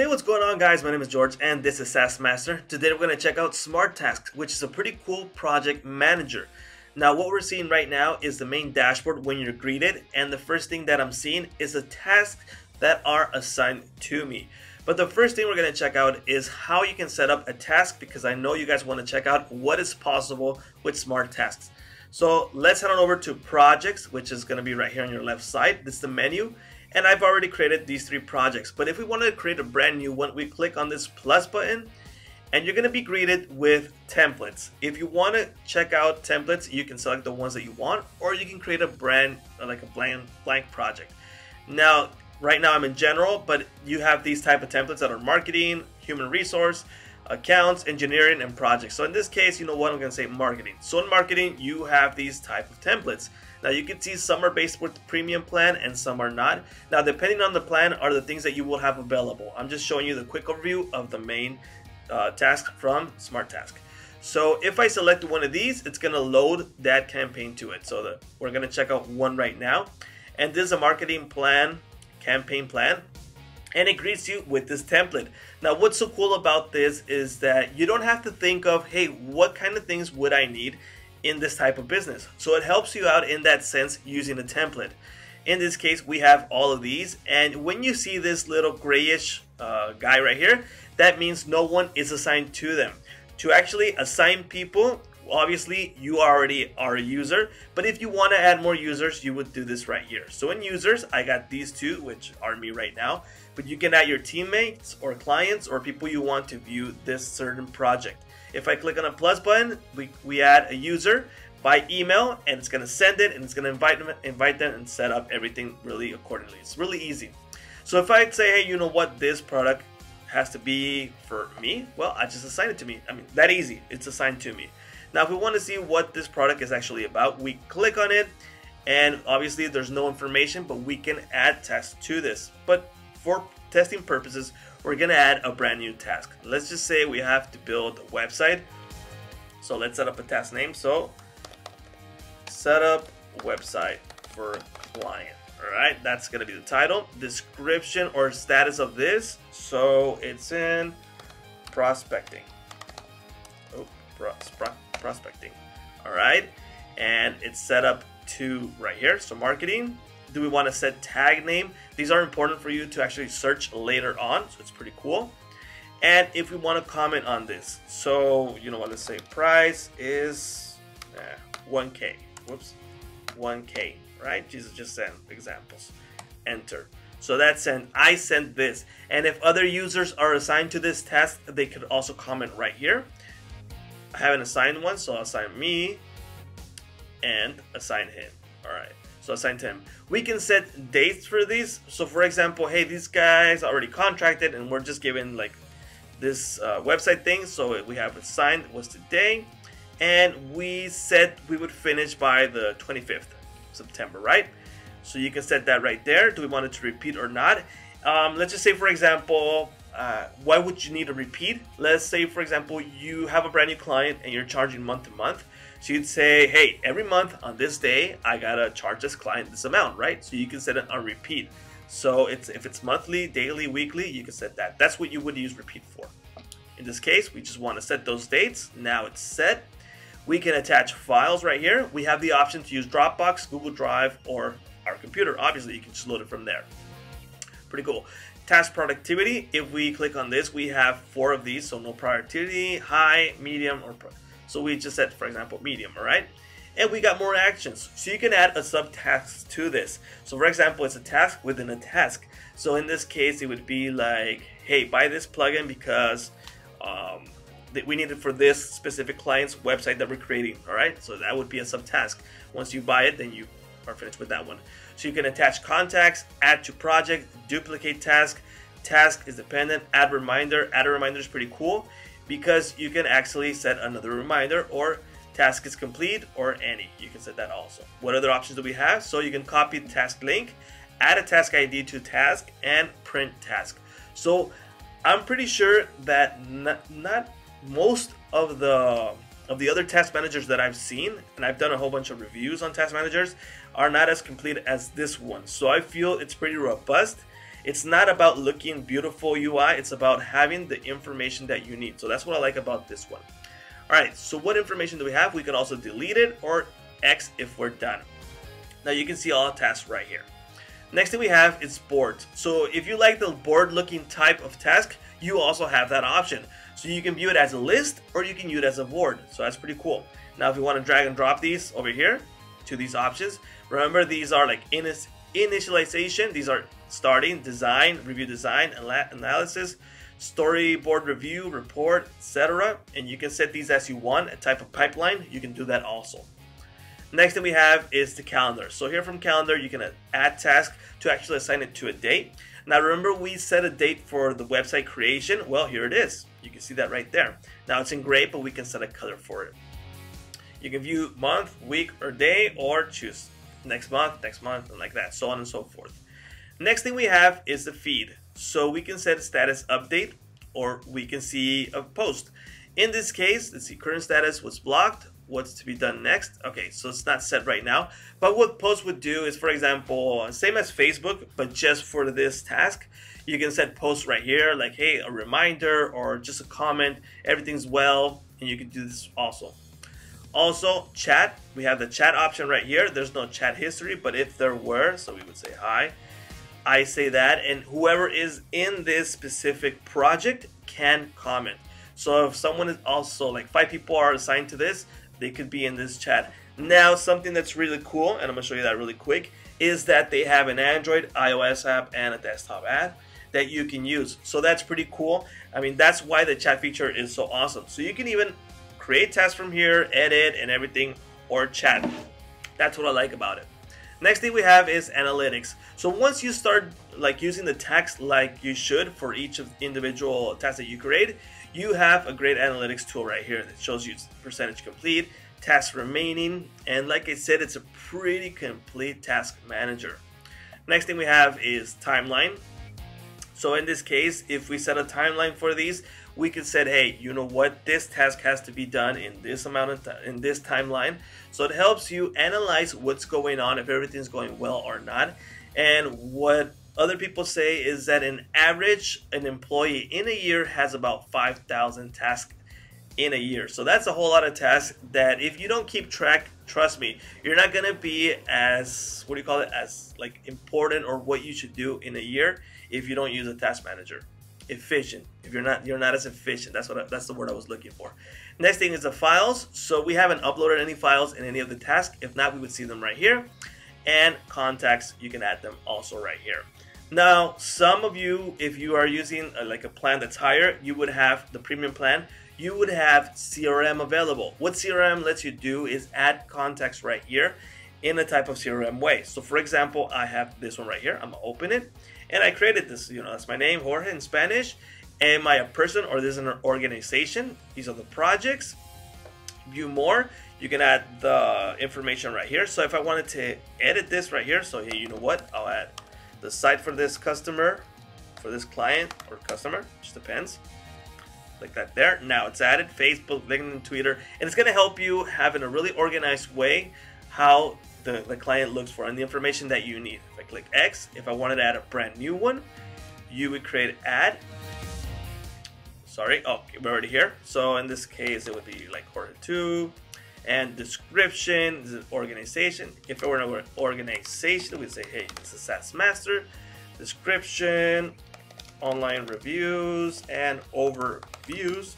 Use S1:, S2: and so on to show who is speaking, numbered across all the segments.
S1: Hey, what's going on guys? My name is George and this is SaaS Master. Today we're going to check out Smart Tasks, which is a pretty cool project manager. Now what we're seeing right now is the main dashboard when you're greeted and the first thing that I'm seeing is the tasks that are assigned to me. But the first thing we're going to check out is how you can set up a task because I know you guys want to check out what is possible with Smart Tasks. So let's head on over to projects, which is going to be right here on your left side. This is the menu and I've already created these three projects. But if we want to create a brand new one, we click on this plus button and you're going to be greeted with templates. If you want to check out templates, you can select the ones that you want or you can create a brand like a blank, blank project. Now, right now I'm in general, but you have these type of templates that are marketing, human resource, accounts, engineering, and projects. So in this case, you know what, I'm gonna say marketing. So in marketing, you have these type of templates. Now you can see some are based with the premium plan and some are not. Now depending on the plan are the things that you will have available. I'm just showing you the quick overview of the main uh, task from SmartTask. So if I select one of these, it's gonna load that campaign to it. So the, we're gonna check out one right now. And this is a marketing plan, campaign plan and it greets you with this template. Now what's so cool about this is that you don't have to think of, hey, what kind of things would I need in this type of business? So it helps you out in that sense using a template. In this case, we have all of these. And when you see this little grayish uh, guy right here, that means no one is assigned to them. To actually assign people, obviously you already are a user, but if you want to add more users, you would do this right here. So in users, I got these two, which are me right now, but you can add your teammates or clients or people you want to view this certain project. If I click on a plus button, we, we add a user by email and it's to send it and it's to invite them, invite them and set up everything really accordingly. It's really easy. So if I say, hey, you know what, this product has to be for me, well, I just assign it to me. I mean, that easy. It's assigned to me. Now, if we want to see what this product is actually about, we click on it and obviously there's no information, but we can add text to this. But for testing purposes, we're gonna add a brand new task. Let's just say we have to build a website. So let's set up a task name. So set up website for client. All right, that's gonna be the title, description or status of this. So it's in prospecting. Oh, pros, pro, prospecting. All right, and it's set up to right here. So marketing. Do we want to set tag name? These are important for you to actually search later on, so it's pretty cool. And if we want to comment on this, so you know what, let's say price is eh, 1K. Whoops, 1K, right? Jesus just send examples. Enter. So that's sent. I sent this. And if other users are assigned to this task, they could also comment right here. I haven't assigned one, so I'll assign me and assign him. All right. So assign to him. We can set dates for these. So for example, hey, these guys already contracted and we're just given like this uh, website thing. So we have assigned was today. And we said we would finish by the 25th September, right? So you can set that right there. Do we want it to repeat or not? Um, let's just say, for example, uh, why would you need a repeat? Let's say, for example, you have a brand new client and you're charging month to month. So you'd say, hey, every month on this day, I gotta charge this client this amount, right? So you can set it on repeat. So it's if it's monthly, daily, weekly, you can set that. That's what you would use repeat for. In this case, we just want to set those dates. Now it's set. We can attach files right here. We have the option to use Dropbox, Google Drive, or our computer. Obviously, you can just load it from there. Pretty cool. Task productivity. If we click on this, we have four of these. So no productivity, high, medium, or so we just set, for example, medium, all right? And we got more actions. So you can add a subtask to this. So for example, it's a task within a task. So in this case, it would be like, hey, buy this plugin because um, we need it for this specific client's website that we're creating, all right? So that would be a subtask. Once you buy it, then you finished with that one. So you can attach contacts, add to project, duplicate task. Task is dependent, add reminder. Add a reminder is pretty cool because you can actually set another reminder or task is complete or any. You can set that also. What other options do we have? So you can copy task link, add a task ID to task, and print task. So I'm pretty sure that not, not most of the of the other task managers that I've seen, and I've done a whole bunch of reviews on task managers, are not as complete as this one. So I feel it's pretty robust It's not about looking beautiful UI, it's about having the information that you need. So that's what I like about this one. All right, so what information do we have? We can also delete it or X if we're done. Now you can see all tasks right here. Next thing we have is boards. So if you like the board looking type of task, you also have that option. So you can view it as a list or you can view it as a board. So that's pretty cool. Now if you want to drag and drop these over here to these options, remember these are like in initialization. These are starting, design, review design, analysis, storyboard review, report, etc. And you can set these as you want, a type of pipeline. You can do that also. Next thing we have is the calendar. So here from calendar, you can add task to actually assign it to a date. Now remember we set a date for the website creation. Well, here it is. You can see that right there. Now it's in gray, but we can set a color for it. You can view month, week, or day, or choose next month, next month, and like that, so on and so forth. Next thing we have is the feed. So we can set a status update, or we can see a post. In this case, let's see, current status was blocked, what's to be done next. Okay, so it's not set right now. But what post would do is, for example, same as Facebook, but just for this task, you can set posts right here, like, hey, a reminder or just a comment, everything's well, and you can do this also. Also, chat, we have the chat option right here. There's no chat history, but if there were, so we would say hi, I say that, and whoever is in this specific project can comment. So if someone is also like five people are assigned to this, they could be in this chat. Now, something that's really cool, and I'm gonna show you that really quick, is that they have an Android, iOS app, and a desktop app that you can use. So that's pretty cool. I mean, that's why the chat feature is so awesome. So you can even create tasks from here, edit and everything, or chat. That's what I like about it. Next thing we have is analytics. So once you start like using the text like you should for each of individual tasks that you create, you have a great analytics tool right here that shows you percentage complete, tasks remaining, and like I said, it's a pretty complete task manager. Next thing we have is timeline. So in this case, if we set a timeline for these, we can say, hey, you know what, this task has to be done in this amount of time, in this timeline. So it helps you analyze what's going on, if everything's going well or not. And what other people say is that an average an employee in a year has about 5,000 tasks in a year. So that's a whole lot of tasks that if you don't keep track, trust me, you're not gonna be as what do you call it as like important or what you should do in a year if you don't use a task manager. Efficient. If you're not you're not as efficient. That's what I, that's the word I was looking for. Next thing is the files. So we haven't uploaded any files in any of the tasks. If not, we would see them right here. And contacts, you can add them also right here. Now, some of you, if you are using a, like a plan that's higher, you would have the premium plan. You would have CRM available. What CRM lets you do is add contacts right here in a type of CRM way. So for example, I have this one right here. I'm gonna open it and I created this, you know, that's my name, Jorge in Spanish. Am I a person or this is an organization? These are the projects. View more, you can add the information right here. So if I wanted to edit this right here, so hey, you know what, I'll add the site for this customer, for this client or customer, just depends. Like that there. Now it's added, Facebook, LinkedIn, Twitter, and it's gonna help you have in a really organized way how the, the client looks for and the information that you need. If I click X, if I wanted to add a brand new one, you would create add. Sorry, oh, we're already here. So in this case, it would be like quarter two, and description, is organization. If it were an organization, we'd say, hey, this is SaaS Master, description, online reviews, and overviews,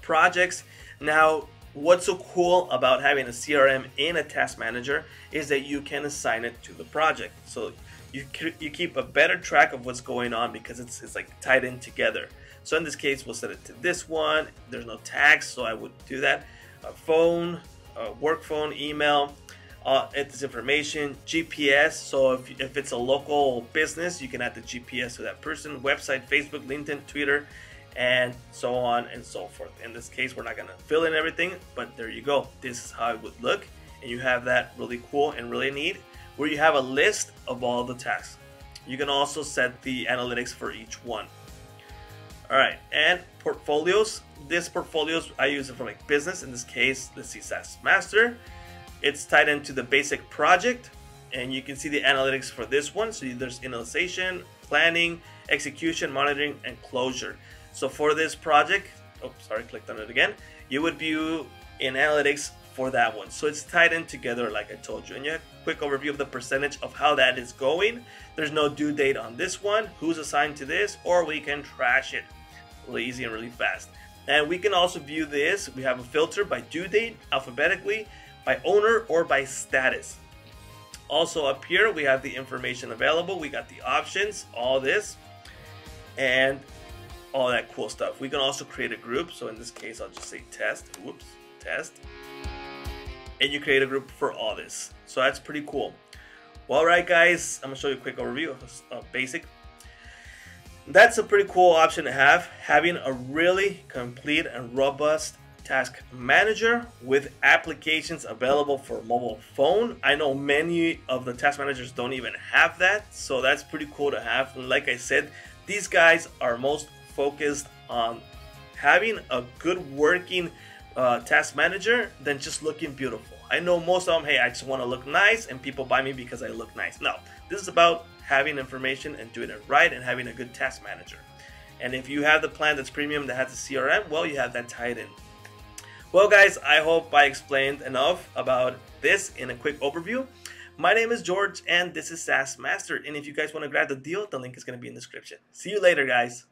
S1: projects. Now, what's so cool about having a CRM in a task manager is that you can assign it to the project. So you, you keep a better track of what's going on because it's, it's like tied in together. So in this case, we'll set it to this one. There's no tags, so I would do that a phone, a work phone, email, uh, this information, GPS. So if, if it's a local business, you can add the GPS to that person, website, Facebook, LinkedIn, Twitter, and so on and so forth. In this case, we're not gonna fill in everything, but there you go. This is how it would look. And you have that really cool and really neat where you have a list of all the tasks. You can also set the analytics for each one. All right, and portfolios. This portfolios, I use it for like business. In this case, let's see Master. It's tied into the basic project and you can see the analytics for this one. So there's analyzation, planning, execution, monitoring, and closure. So for this project, oh, sorry, clicked on it again, you would view in analytics for that one. So it's tied in together like I told you. And yeah, quick overview of the percentage of how that is going. There's no due date on this one, who's assigned to this, or we can trash it really easy and really fast. And we can also view this. We have a filter by due date, alphabetically, by owner, or by status. Also up here, we have the information available. We got the options, all this, and all that cool stuff. We can also create a group. So in this case, I'll just say test. Whoops, test. And you create a group for all this. So that's pretty cool. Well, right, guys, I'm gonna show you a quick overview of, of basic that's a pretty cool option to have, having a really complete and robust task manager with applications available for mobile phone. I know many of the task managers don't even have that, so that's pretty cool to have. Like I said, these guys are most focused on having a good working uh, task manager than just looking beautiful. I know most of them, hey, I just want to look nice and people buy me because I look nice. No, this is about having information and doing it right and having a good task manager. And if you have the plan that's premium that has a CRM, well, you have that tied in. Well, guys, I hope I explained enough about this in a quick overview. My name is George, and this is SaaS Master. And if you guys want to grab the deal, the link is going to be in the description. See you later, guys.